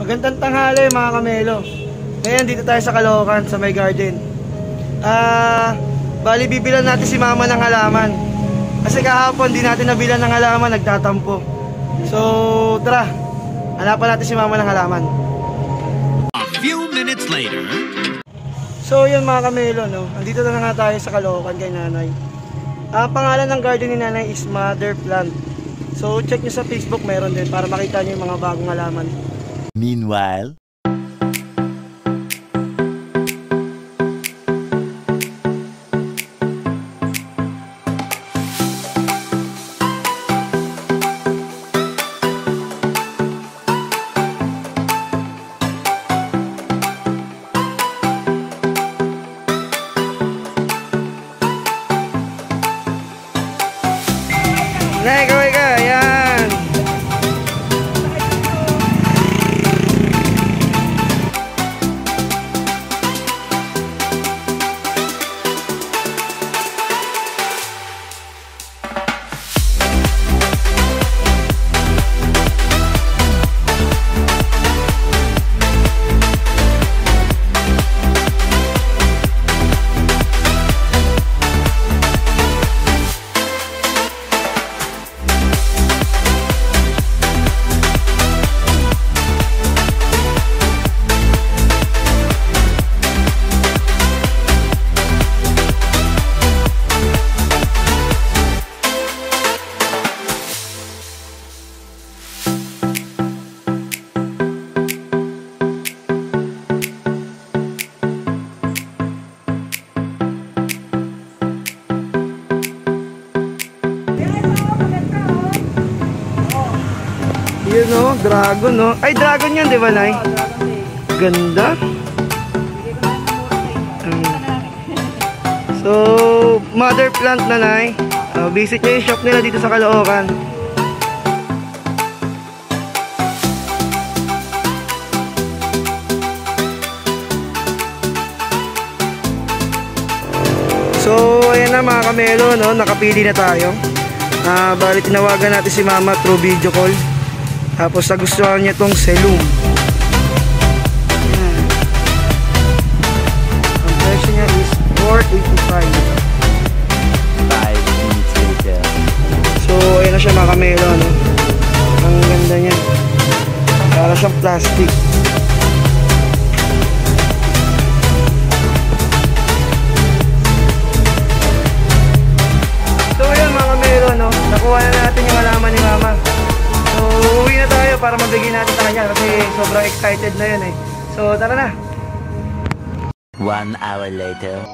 Magandang tanghali mga kamelo. Ngayon dito tayo sa Caloocan, sa may garden. Ah, bali bibilan natin si mama ng halaman. Kasi kahapon di natin nabilan ng halaman, nagtatampo. So, tara. Hanapan natin si mama ng halaman. A few minutes later. So, yun mga kamelo, no? Andito na nga tayo sa Caloocan kay nanay. Ang pangalan ng garden ni nanay is Mother Plant. So, check nyo sa Facebook, meron din para makita nyo yung mga bagong halaman. Meanwhile, Nay, dragon no. Ay, dragon yan, di ba, Nay? Ganda. Mm. So, mother plant na, Nay. Uh, visit nyo yung shop nila dito sa Caloocan. So, ayan na mga kamelo, no? nakapili na tayo. Ah, bali tinawagan natin si mama through video call. Tapos nagustuhan niya tong Selum. Ayan. Ang presyo niya is 485. 5 minutes later. So, ayan na siya mga kamelo, no? Ang ganda niya. Para siyang plastic. Para mabigyan natin sa kanya kasi sobrang excited na yun eh. So, tara na. One hour later.